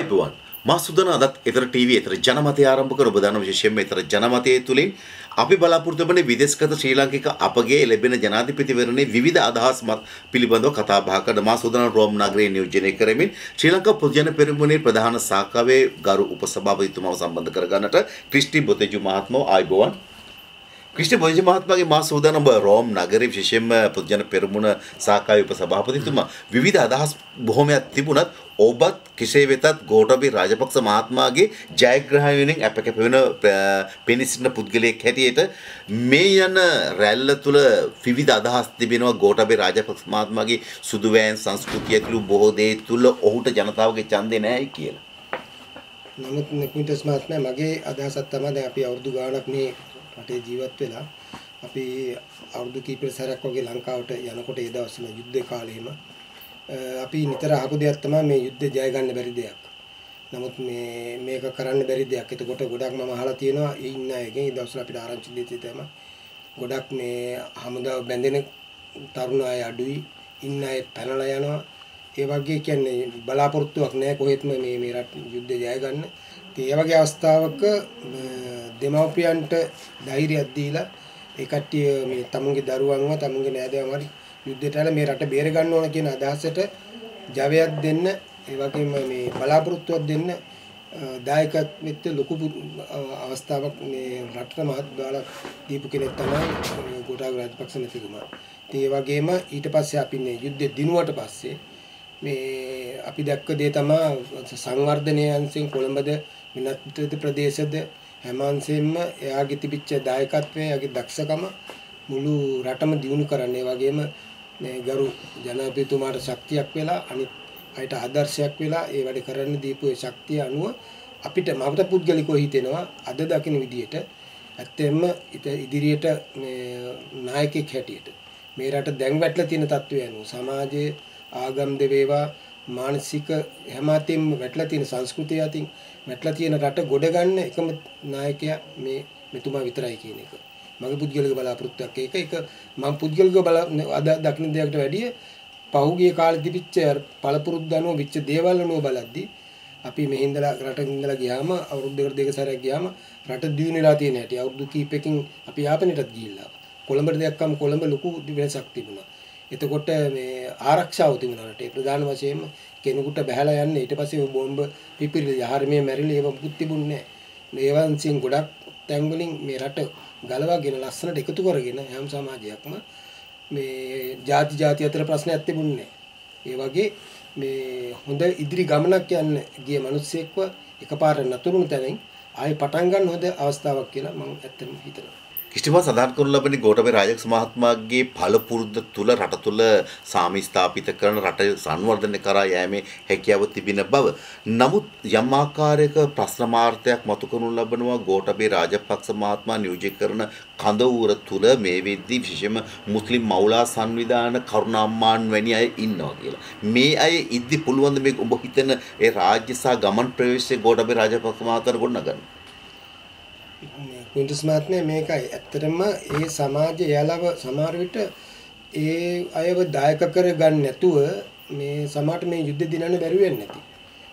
ආයිබෝවන් මා සුදන අදත් එතර ටීවී එතර ජනමතය ආරම්භ කර ඔබ දන්න විශේෂයෙන්ම එතර ජනමතය තුලින් අපි බලාපොරොත්තු වන විදේශගත ශ්‍රී ලාංකික අපගේ ලැබෙන ජනාධිපතිවරණයේ විවිධ අදහස් මත පිළිබඳව කතා බහ කරන මා සුදන රෝම් නගරයේ නියෝජනය කරමින් ශ්‍රී ලංකා පොදු ජන පෙරමුණේ ප්‍රධාන සාකච්ඡාවේ ගරු උපසභාපතිතුමාව සම්බන්ධ කරගන්නට ක්‍රිස්ටි බොතෙජු මහත්මයා ආයිබෝවන්. ක්‍රිෂ්ණ බොජ මහත්මයාගේ මා සූදානම් රෝම් නගරයේ විශේෂයෙන්ම පුදුජන පෙරමුණ සාකාවේ උපසභාපතිතුමා විවිධ අදහස් බොහොමයක් තිබුණත් ඔබත් කෙසේ වෙතත් ගෝඨාභය රාජපක්ෂ මහත්මයාගේ ජයග්‍රහණයෙන් අපකැප වෙන පෙනිසින පුද්ගලයෙක් හැටියට මේ යන රැල්ල තුල විවිධ අදහස් තිබෙනවා ගෝඨාභය රාජපක්ෂ මහත්මයාගේ සුදු වෑන් සංස්කෘතිය ඇතුළු බොහෝ දේ තුල ඔහුට ජනතාවගේ ඡන්දේ නැහැ කියලා. නමුත් නිකුන්ටස් මහත්මයා මගේ අදහසක් තමයි දැන් අපි අවුරුදු ගාණක් මේ රටේ ජීවත් වෙලා අපි අවුරුදු කීපයක් සැරයක් වගේ ලංකාවට යනකොට ඒ දවස්වල යුද්ධ කාලේම අපි නිතර අහපු දෙයක් තමයි මේ යුද්ධ ජය ගන්න බැරි දෙයක්. නමුත් මේ මේක කරන්න බැරි දෙයක්. එතකොට ගොඩක් මම අහලා තියෙනවා ඒ ඉන්න අයගෙන් ඒ දවස්වල අපිට ආරංචි දෙති තමයි. ගොඩක් මේ හමුදාව බැඳෙන තරුණ අය අඩුයි. ඉන්න අය පැනලා යනවා. ඒ වගේ කියන්නේ බලාපොරොත්තුවක් නැහැ කොහෙත්ම මේ මේ රට යුද්ධ ජය ගන්න. ඒ වගේ අවස්ථාවක දෙමව්පියන්ට ධෛර්යයක් දීලා ඒ කට්ටිය මේ තමුන්ගේ දරුවන්ව තමුන්ගේ නෑදෑයන්ව හරි යුද්ධයට ඇල මේ රට බේර ගන්න ඕන කියන අදහසට ජවයක් දෙන්න ඒ වගේම මේ බලාපොරොත්තුවක් දෙන්න දායකත්වෙත් ලොකු අවස්ථාවක් මේ රටට මහත් දාලා දීපු කෙනෙක් තමයි ගෝඨාභය රාජපක්ෂ මැතිතුමා. ඒ වගේම ඊට පස්සේ අපි මේ යුද්ධය දිනුවට පස්සේ මේ අපි දැක්ක දේ තමයි සංවර්ධනය අංශෙන් කොළඹද විනත් ප්‍රදේශද හැම අංශෙන්ම එයාගේ තිබිච්ච දායකත්වය එයාගේ දක්ෂකම මුළු රටම දියුණු කරන්නේ. වගේම මේ ගරු ජනාධිපතිතුමාට ශක්තියක් වෙලා අනිත් අයට ආදර්ශයක් වෙලා ඒ වැඩ කරන්න දීපු ඒ ශක්තිය අනුව අපිට මමත පුද්ගලිකව හිතෙනවා අද දකින විදියට ඇත්තෙන්ම ඉදිරියට මේ නායකයෙක් හැටියට. මේ රට දැන් වැටලා තියෙන තත්ත්වය අනුව සමාජයේ ආගම් දෙවේවා මානසික හැමතින්ම වැටලා තියෙන සංස්කෘතිය අතින් වැටලා තියෙන රට ගොඩ ගන්න එකම නායකයා මේ මෙතුමා විතරයි කියන එක. මගේ පුද්ගලික බලාපොරොත්තුවක් ඒක ඒක මම පුද්ගලික බල අද දකින්න දෙයකට වැඩිය පහුගිය කාලේ තිබිච්ච පළපුරුද්ද අනුව විච්ච දේවල් අනුව බලද්දී අපි මෙහින්දලා රටක ඉඳලා ගියාම අවුරුදු දෙක දෙක සැරයක් ගියාම රට දියුණුලා තියෙන හැටි අවුරුදු කීපකින් අපි යාපනයටත් ගිහිල්ලා කොළඹට දැක්කම කොළඹ ලොකු වෙනසක් තිබුණා. එතකොට මේ ආරක්ෂාව තිබුණා රටේ ප්‍රධාන වශයෙන්ම කෙනෙකුට බහැලා යන්න ඊට පස්සේ බෝම්බ පිපිරිලි යහරමේ මැරිලි ඒව මුකුත් තිබුණේ නැහැ. ඒවන් සින් ගොඩක් තැන් වලින් මේ රට ගලවාගෙන ලස්සනට එකතු කරගෙන හැම සමාජයක්ම මේ ಜಾති ಜಾති අතර ප්‍රශ්නයක් තිබුණේ ඒ වගේ මේ හොඳ ඉදිරි ගමනක් යන්න ගිය මිනිස්සෙක්ව එකපාර නතුරුණු තැනින් ආයෙ පටන් ගන්න හොඳ අවස්ථාවක් කියලා මම ඇත්තටම හිතනවා. කිසිම සඳහන් කරනු ලබන ගෝඨාභය රාජපක්ෂ මහත්මයාගේ පළපුරුද්ද තුල රට තුල සාමි ස්ථාපිත කරන රට සංවර්ධනය කරා යෑමේ හැකියාව තිබෙන බව. නමුත් යම් ආකාරයක ප්‍රශ්න මාර්ථයක් මතු කරනු ලබනවා ගෝඨාභය රාජපක්ෂ මහත්මයා නියෝජනය කරන කඳවුර තුල මේ වෙද්දී විශේෂම මුස්ලිම් මවුලා සංවිධාන කරුණාම්මාන් වැනි අය ඉන්නවා කියලා. මේ අය ඉද්දි පුළුවන් මේ ඔබ හිතන ඒ රාජ්‍ය සහ ගමන් ප්‍රවේශයේ ගෝඨාභය රාජපක්ෂ මහත්මයාට ගොඩනගන්න. කුන්ටස් මහත්මයා මේකයි ඇත්තටම ඒ සමාජය එයාලව සමහර විට ඒ අයව දායක කරගන්න නැතුව මේ සමාජයට මේ යුද්ධ දිනන්න බැරි වෙන්නේ නැති.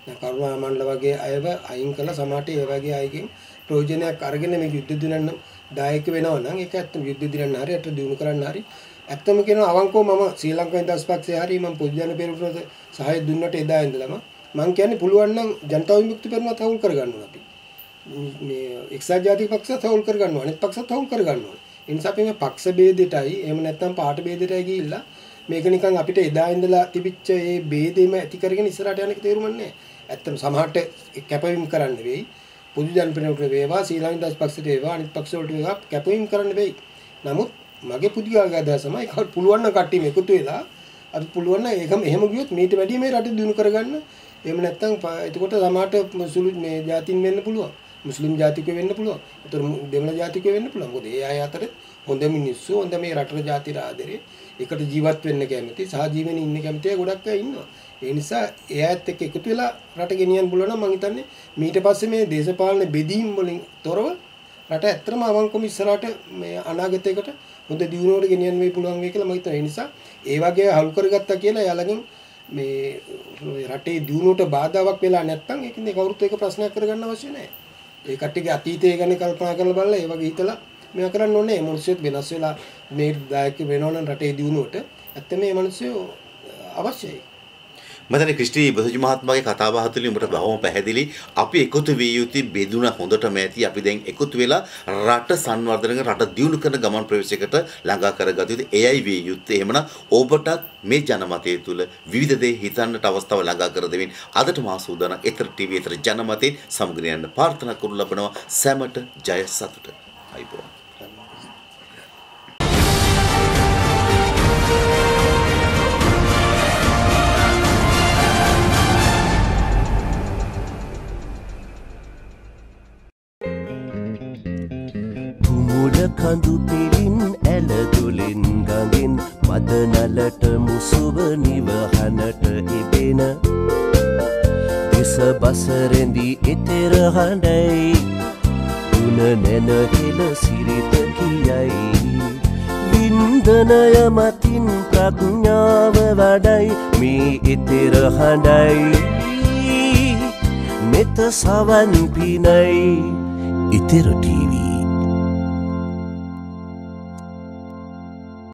දැන් කරුණා මණ්ඩල වගේ අයව අයින් කළා සමාජයට ඒ වගේ අයකින් ප්‍රයෝජනයක් අරගෙන මේ යුද්ධ දිනන්න දායක වෙනවා නම් ඒක ඇත්තම යුද්ධ දිනන්න හරි අට දිනු කරන්න හරි ඇත්තම කියනවා අවංකව මම ශ්‍රී ලංකාවෙන් දස්පක්ෂේ හරි මම පොදු ජන පෙරමුණට සහාය දුන්නට එදා ඉඳලම මම කියන්නේ පුළුවන් නම් ජනතා විමුක්ති පෙරමුණ තවුල් කරගන්න ඕන අපි. මේ එක්සත් ජාතික පක්ෂය තහවුරු කර ගන්නවා අනෙක් පක්ෂය තහවුරු කර ගන්නවා ඒ නිසා අපි මේ පක්ෂ ભેදෙටයි එහෙම නැත්නම් පාට ભેදෙටයි ගිහිල්ලා මේක නිකන් අපිට එදා ඉඳලා තිබිච්ච ඒ ભેදෙම ඇති කරගෙන ඉස්සරහට යන එක තේරුම් ගන්නෑ ඇත්තම සමහරට කැපවීම කරන්න වෙයි. පොදු ජන ප්‍රතිනිධියට වේවා ශ්‍රී ලංකා පක්ෂයට වේවා අනිත් පක්ෂවලට වේවා කැපවීම කරන්න වෙයි. නමුත් මගේ පුදුකාගේ අදහසමයි කවුරු පුළුවන් නම් කට්ටිය මේකතු වෙලා අපි පුළුවන් නම් ඒකම එහෙම ගියොත් මීට වැඩිය මේ රට දිනු කරගන්න. එහෙම නැත්නම් එතකොට සමහරට සුළු මේ ජාතින් වෙන්න පුළුවන්. මුස්ලිම් ජාතිකයෝ වෙන්න පුළුවන්. ඒතර දෙමළ ජාතිකයෝ වෙන්න පුළුවන්. මොකද ඒ අය අතර හොඳ මිනිස්සු හොඳ මේ රටේ ජාතිර ආදරේ එකට ජීවත් වෙන්න කැමති සහජීවන ඉන්න කැමති අය ගොඩක් අය ඉන්නවා. ඒ නිසා ඒ අයත් එක්ක එකතු වෙලා රට ගෙනියන්න පුළුවන් නම් මම හිතන්නේ මීට පස්සේ මේ දේශපාලන බෙදීම් වලින් තොරව රට ඇත්තටම අවංකවම ඉස්සරහට මේ අනාගතයකට හොඳ දියුණුවකට ගෙනියන්න වෙයි පුළුවන් වෙයි කියලා මම හිතනවා. ඒ නිසා ඒ වගේ හලු කරගත්තා කියලා යාළගෙන් මේ රටේ දියුණුවට බාධාවක් වෙලා නැත්නම් ඒකින්ද කවුරුත් ඒක ප්‍රශ්නයක් කරගන්න අවශ්‍ය නැහැ. ඒ කට්ටියගේ අතීතය ගැන කල්පනා කරලා බලලා ඒ වගේ හිතලා මේවා කරන්න ඕනේ. මේ මිනිස්සුත් වෙනස් වෙලා මේ දායක වෙනවනම් රටේ දියුණුවට ඇත්තම මේ මිනිස්සු අවශ්‍යයි. මතන ක්‍රිස්ටි බසජ මහත්මගේ කතාබහ තුළින් උඹට බොහොම පැහැදිලි. අපි එකතු විය යුතු බෙදුන හොඳටම ඇති. අපි දැන් එකතු වෙලා රට සංවර්ධනය රට දියුණු කරන ගමන් ප්‍රවේශයකට ළඟා කරගත යුතු එයයි විය යුත්තේ එහෙමනම් ඔබටත් මේ ජනමතය තුළ විවිධ දේ හිතන්නට අවස්ථාව ළඟා කර දෙමින් අදට මා සූදානම් එතර ටීවී එතර ජනමතේ සමගින යන්න ප්‍රාර්ථනා කරනු ලබනවා. සැමට ජය සතුට. අයිබෝන්. කඳු පිරින් ඇලදුලින් ගඟින් මදනලට මුසුව නිවහනට එබෙන දෙස බසරැඳි එතෙර හඬයි. උන නැන හෙල සිරිත කියයි. වින්දනය මතින් ප්‍රඥාව වඩයි. මේ එතෙර හඬයි. මෙත සවන් පිනයි. ඉතෙර ටීවී